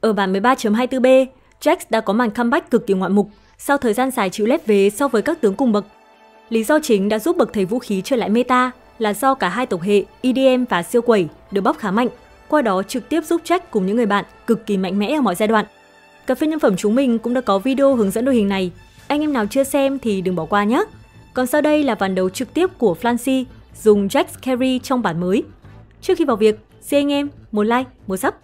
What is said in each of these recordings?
Ở bản 13.24b, Jax đã có màn comeback cực kỳ ngoạn mục sau thời gian dài chịu lép vế so với các tướng cùng bậc. Lý do chính đã giúp bậc thầy vũ khí trở lại meta là do cả hai tộc hệ EDM và siêu quẩy được bóc khá mạnh, qua đó trực tiếp giúp Jack cùng những người bạn cực kỳ mạnh mẽ ở mọi giai đoạn. Cà phê nhân phẩm chúng mình cũng đã có video hướng dẫn đội hình này, anh em nào chưa xem thì đừng bỏ qua nhé. Còn sau đây là ván đấu trực tiếp của Flancy dùng Jax Carry trong bản mới. Trước khi vào việc, xin anh em một like, một sub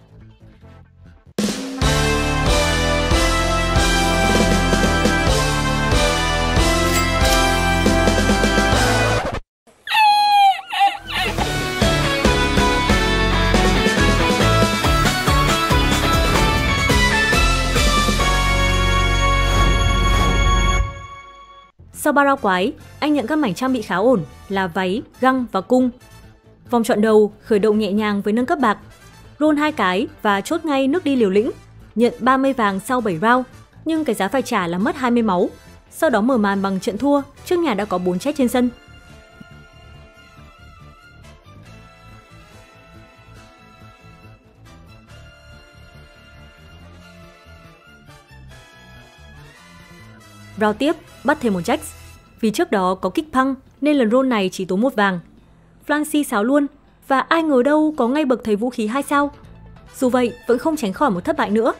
Sau ba rau quái, anh nhận các mảnh trang bị khá ổn là váy, găng và cung. Vòng chọn đầu khởi động nhẹ nhàng với nâng cấp bạc. Roll hai cái và chốt ngay nước đi liều lĩnh. Nhận 30 vàng sau 7 round, nhưng cái giá phải trả là mất 20 máu. Sau đó mở màn bằng trận thua, trước nhà đã có 4 chết trên sân. Round tiếp, bắt thêm một Jax. Vì trước đó có kích păng nên lần roll này chỉ tốn một vàng. Flancy xáo luôn và ai ngờ đâu có ngay bậc thầy vũ khí hai sao. Dù vậy vẫn không tránh khỏi một thất bại nữa.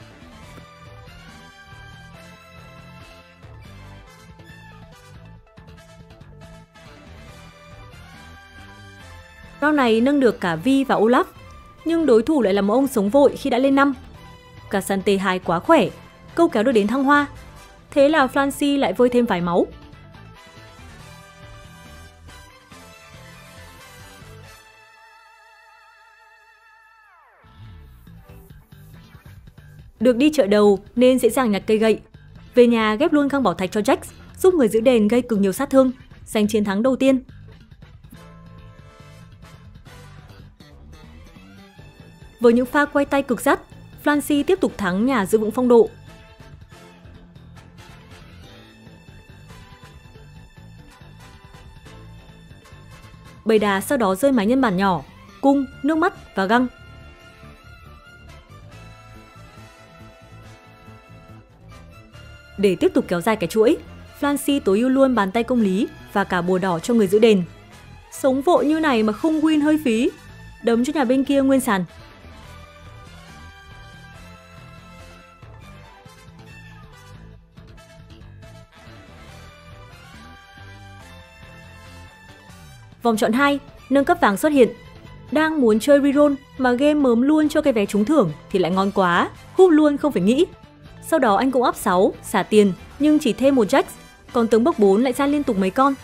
Round này nâng được cả Vi và Olaf, nhưng đối thủ lại là một ông sống vội khi đã lên năm. Cả Sante 2 quá khỏe, câu kéo được đến thăng hoa. Thế là Flancy lại vơi thêm vài máu. Được đi chợ đầu nên dễ dàng nhặt cây gậy. Về nhà ghép luôn găng bảo thạch cho Jax, giúp người giữ đền gây cực nhiều sát thương, giành chiến thắng đầu tiên. Với những pha quay tay cực dắt, Flancy tiếp tục thắng nhà giữ vững phong độ. Bầy đà sau đó rơi máy nhân bản nhỏ, cung, nước mắt và găng. Để tiếp tục kéo dài cái chuỗi, Flancy tối ưu luôn bàn tay công lý và cả bùa đỏ cho người giữ đền. Sống vội như này mà không win hơi phí, đấm cho nhà bên kia nguyên sàn. Vòng chọn 2, nâng cấp vàng xuất hiện. Đang muốn chơi reroll mà game mớm luôn cho cái vé trúng thưởng thì lại ngon quá, húp luôn không phải nghĩ. Sau đó anh cũng up 6, xả tiền, nhưng chỉ thêm một jack còn tướng bốc 4 lại ra liên tục mấy con.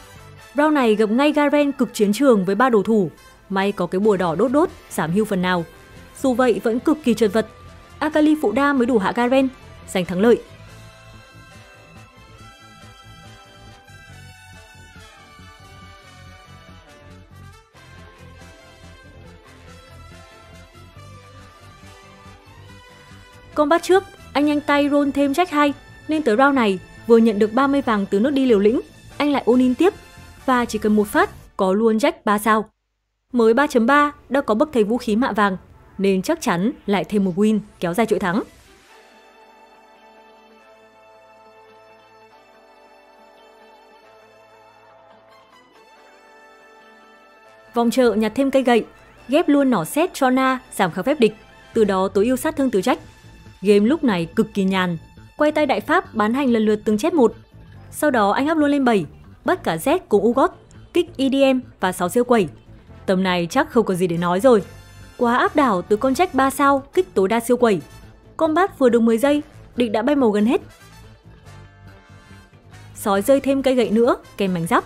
Round này gặp ngay Garen cực chiến trường với ba đồ thủ, may có cái bùa đỏ đốt đốt, giảm hưu phần nào. Dù vậy vẫn cực kỳ trật vật, Akali phụ đa mới đủ hạ Garen, giành thắng lợi. Combat trước, anh nhanh tay roll thêm Jack 2, nên tới round này vừa nhận được 30 vàng từ nước đi liều lĩnh, anh lại ôn in tiếp và chỉ cần một phát có luôn Jack 3 sao. Mới 3.3 đã có bậc thầy vũ khí mạ vàng, nên chắc chắn lại thêm một win kéo dài chuỗi thắng. Vòng chợ nhặt thêm cây gậy, ghép luôn nỏ xét cho Na giảm kháng phép địch, từ đó tối ưu sát thương từ Jack. Game lúc này cực kỳ nhàn, quay tay đại pháp bán hành lần lượt từng chết một. Sau đó anh up luôn lên 7, bắt cả Z cùng Ugot, kích EDM và 6 siêu quẩy. Tầm này chắc không có gì để nói rồi. Quá áp đảo từ con Jack 3 sao kích tối đa siêu quẩy. Combat vừa được 10 giây, địch đã bay màu gần hết. Sói rơi thêm cây gậy nữa, kèm mảnh giáp.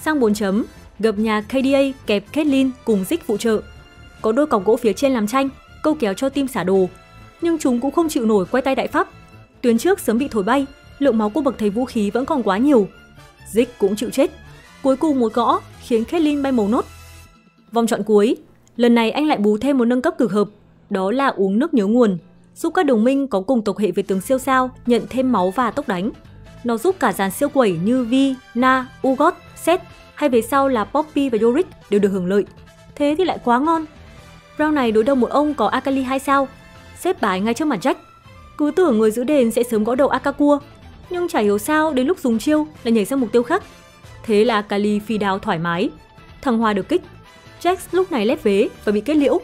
Sang 4 chấm, gặp nhà KDA kẹp Caitlyn cùng dích phụ trợ. Có đôi cọc gỗ phía trên làm tranh, câu kéo cho tim xả đồ. Nhưng chúng cũng không chịu nổi quay tay đại pháp. Tuyến trước sớm bị thổi bay, lượng máu của bậc thầy vũ khí vẫn còn quá nhiều. Zick cũng chịu chết. Cuối cùng một gõ khiến Caitlyn bay màu nốt. Vòng chọn cuối, lần này anh lại bú thêm một nâng cấp cực hợp, đó là uống nước nhớ nguồn, giúp các đồng minh có cùng tộc hệ với tướng siêu sao nhận thêm máu và tốc đánh. Nó giúp cả dàn siêu quẩy như Vi, Na, Ugot, Seth hay về sau là Poppy và Yorick đều được hưởng lợi. Thế thì lại quá ngon. Round này đối đầu một ông có Akali 2 sao. xếp bài ngay trước mặt Jack. Cứ tưởng người giữ đền sẽ sớm gõ đầu Akakua, nhưng chả hiểu sao đến lúc dùng chiêu lại nhảy sang mục tiêu khác. Thế là akali phi đao thoải mái. Thằng Hoa được kích. Jax lúc này lép vế và bị kết liễu.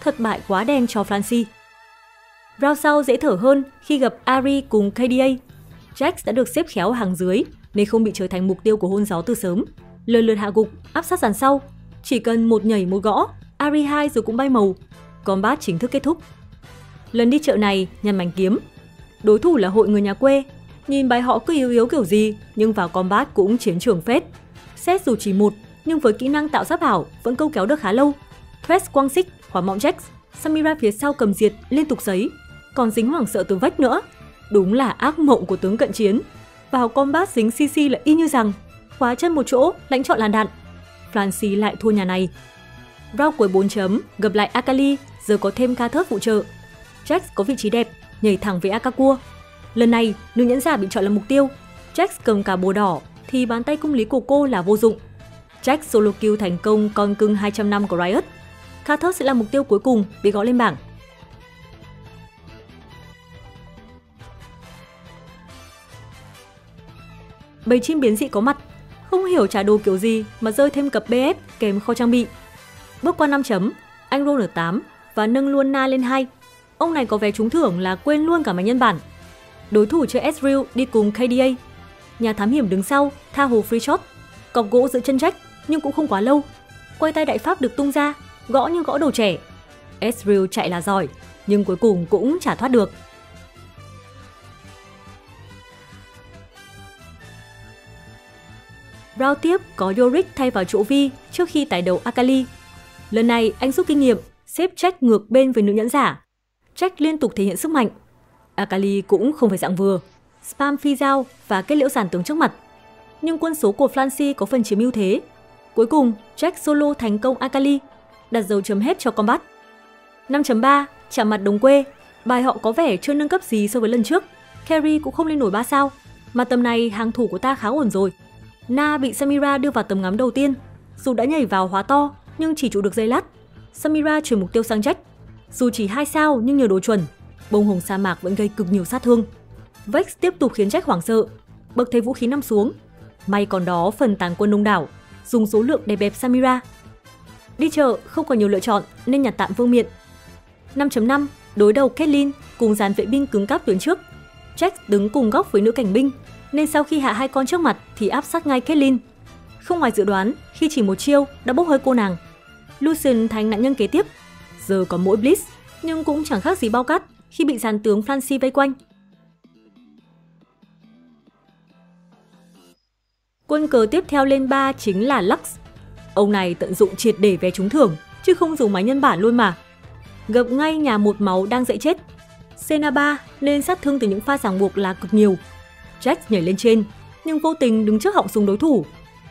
Thật bại quá đen cho Francie. Round sau dễ thở hơn khi gặp Ari cùng KDA. Jax đã được xếp khéo hàng dưới nên không bị trở thành mục tiêu của hôn gió từ sớm. Lần lượt hạ gục, áp sát dàn sau. Chỉ cần một nhảy một gõ, Ari 2 rồi cũng bay màu. Combat chính thức kết thúc. Lần đi chợ này nhằm mảnh kiếm. Đối thủ là hội người nhà quê. Nhìn bài họ cứ yếu yếu kiểu gì, nhưng vào combat cũng chiến trường phết. Xét dù chỉ một, nhưng với kỹ năng tạo giáp hảo vẫn câu kéo được khá lâu. Thresh quang xích, hỏa mọng Jax, Samira phía sau cầm diệt liên tục giấy, còn dính hoảng sợ từ vách nữa. Đúng là ác mộng của tướng cận chiến. Vào combat dính CC là y như rằng khóa chân một chỗ, lãnh chọn làn đạn. Francie lại thua nhà này. Round cuối 4 chấm, gặp lại Akali, giờ có thêm ca thớt phụ trợ. Jax có vị trí đẹp, nhảy thẳng về Akakua. Lần này, nữ nhẫn giả bị chọn là mục tiêu. Jax cầm cả bùa đỏ, thì bàn tay cung lý của cô là vô dụng. Jax solo kill thành công con cưng 200 năm của Riot. Carter sẽ là mục tiêu cuối cùng bị gõ lên bảng. Bầy chim biến dị có mặt, không hiểu trả đồ kiểu gì mà rơi thêm cặp BF kèm kho trang bị. Bước qua 5 chấm, anh roll ở 8 và nâng luôn Na lên 2. Ông này có vé trúng thưởng là quên luôn cả máy nhân bản. Đối thủ chơi Ezreal đi cùng KDA. Nhà thám hiểm đứng sau, tha hồ free shot. Cọc gỗ giữ chân Jack nhưng cũng không quá lâu. Quay tay đại pháp được tung ra, gõ như gõ đồ trẻ. Ezreal chạy là giỏi, nhưng cuối cùng cũng chả thoát được. Round tiếp có Yorick thay vào chỗ Vi trước khi tái đấu Akali. Lần này anh rút kinh nghiệm, xếp Jack ngược bên với nữ nhẫn giả. Jack liên tục thể hiện sức mạnh. Akali cũng không phải dạng vừa, spam phi dao và kết liễu giản tướng trước mặt. Nhưng quân số của Flancy có phần chiếm ưu thế. Cuối cùng, Jack solo thành công Akali, đặt dấu chấm hết cho combat. 5.3, chạm mặt đồng quê. Bài họ có vẻ chưa nâng cấp gì so với lần trước. Carry cũng không lên nổi 3 sao. Mà tầm này hàng thủ của ta khá ổn rồi. Na bị Samira đưa vào tầm ngắm đầu tiên. Dù đã nhảy vào hóa to, nhưng chỉ trụ được giây lát. Samira chuyển mục tiêu sang Jack. Dù chỉ 2 sao nhưng nhờ đồ chuẩn, bông hồng sa mạc vẫn gây cực nhiều sát thương. Vex tiếp tục khiến Jack hoảng sợ, bậc thấy vũ khí nằm xuống. May còn đó phần tàn quân đông đảo, dùng số lượng để bẹp Samira. Đi chợ không còn nhiều lựa chọn nên nhặt tạm vương miện. 5.5 đối đầu Caitlyn cùng dàn vệ binh cứng cáp tuyến trước. Jack đứng cùng góc với nữ cảnh binh nên sau khi hạ hai con trước mặt thì áp sát ngay Caitlyn. Không ngoài dự đoán, khi chỉ một chiêu đã bốc hơi cô nàng. Lucian thành nạn nhân kế tiếp. Giờ có mỗi Blitz, nhưng cũng chẳng khác gì bao cát khi bị dàn tướng Francie vây quanh. Quân cờ tiếp theo lên ba chính là Lux. Ông này tận dụng triệt để vé trúng thưởng, chứ không dùng máy nhân bản luôn mà. Gặp ngay nhà một máu đang dậy chết. Sena 3 nên sát thương từ những pha ràng buộc là cực nhiều. Jack nhảy lên trên, nhưng vô tình đứng trước họng súng đối thủ.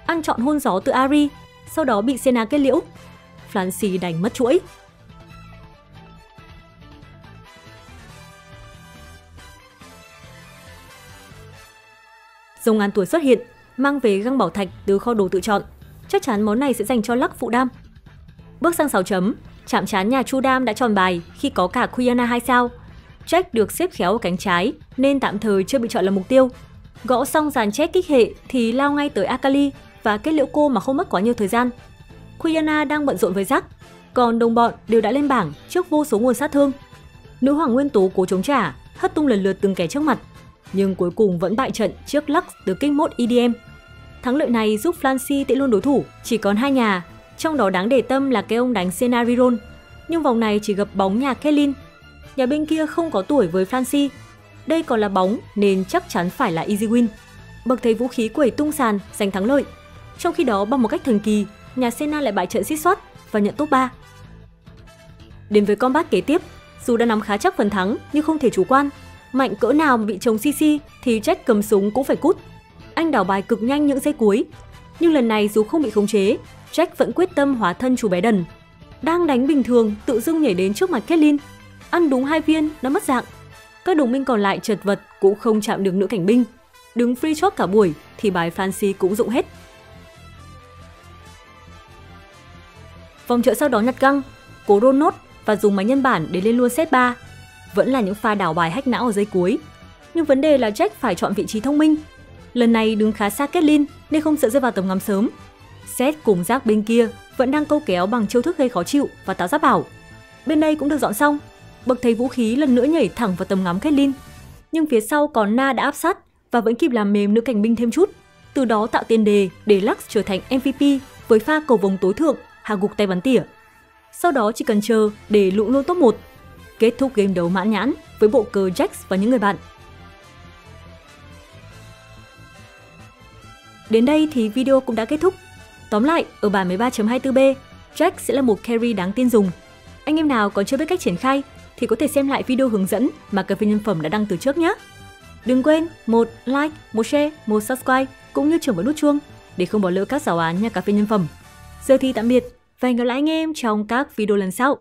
Ăn chọn hôn gió từ Ari, sau đó bị Sena kết liễu. Flancy đành mất chuỗi. Dung ngàn tuổi xuất hiện, mang về găng bảo thạch từ kho đồ tự chọn. Chắc chắn món này sẽ dành cho lắc phụ đam. Bước sang 6 chấm, chạm trán nhà Chu Đam đã tròn bài khi có cả Kuyana 2 sao. Jack được xếp khéo ở cánh trái nên tạm thời chưa bị chọn là mục tiêu. Gõ xong dàn chết kích hệ thì lao ngay tới Akali và kết liễu cô mà không mất quá nhiều thời gian. Quiana đang bận rộn với Jack, còn đồng bọn đều đã lên bảng trước vô số nguồn sát thương. Nữ hoàng nguyên tố cố chống trả, hất tung lần lượt từng kẻ trước mặt, nhưng cuối cùng vẫn bại trận trước Lux từ kích mốt EDM. Thắng lợi này giúp Flancy tiện luôn đối thủ, chỉ còn hai nhà, trong đó đáng để tâm là cái ông đánh Senariron. Nhưng vòng này chỉ gặp bóng nhà Kelin. Nhà bên kia không có tuổi với Flancy. Đây còn là bóng nên chắc chắn phải là easy win. Bậc thấy vũ khí quẩy tung sàn giành thắng lợi. Trong khi đó bằng một cách thần kỳ, nhà Senna lại bại trận xít xuất và nhận top 3. Đến với combat kế tiếp, dù đã nắm khá chắc phần thắng nhưng không thể chủ quan. Mạnh cỡ nào mà bị chống CC thì Jack cầm súng cũng phải cút. Anh đảo bài cực nhanh những giây cuối. Nhưng lần này dù không bị khống chế, Jack vẫn quyết tâm hóa thân chú bé đần. Đang đánh bình thường, tự dưng nhảy đến trước mặt Caitlyn. Ăn đúng hai viên, đã mất dạng. Các đồng minh còn lại chật vật cũng không chạm được nữ cảnh binh. Đứng free shot cả buổi thì bài Francie cũng dụng hết. Vòng trợ sau đó nhặt găng, cố rôn nốt và dùng máy nhân bản để lên luôn set 3. vẫn là những pha đảo bài hack não ở giây cuối. Nhưng vấn đề là Jack phải chọn vị trí thông minh. Lần này đứng khá xa Caitlyn nên không sợ rơi vào tầm ngắm sớm. Seth cùng Jack bên kia vẫn đang câu kéo bằng chiêu thức gây khó chịu và tạo giáp bảo. Bên đây cũng được dọn xong. Bậc thấy vũ khí lần nữa nhảy thẳng vào tầm ngắm Caitlyn. Nhưng phía sau còn Na đã áp sát và vẫn kịp làm mềm nữ cảnh binh thêm chút. Từ đó tạo tiền đề để Lux trở thành MVP với pha cầu vòng tối thượng hạ gục tay bắn tỉa. Sau đó chỉ cần chờ để lụng luôn top 1. Kết thúc game đấu mãn nhãn với bộ cờ Jax và những người bạn. Đến đây thì video cũng đã kết thúc. Tóm lại, ở bản 13.24b, Jax sẽ là một carry đáng tin dùng. Anh em nào còn chưa biết cách triển khai thì có thể xem lại video hướng dẫn mà cà phê nhân phẩm đã đăng từ trước nhé. Đừng quên một like, một share, một subscribe cũng như chưởng vào nút chuông để không bỏ lỡ các giáo án nhà cà phê nhân phẩm. Giờ thì tạm biệt và hẹn gặp lại anh em trong các video lần sau.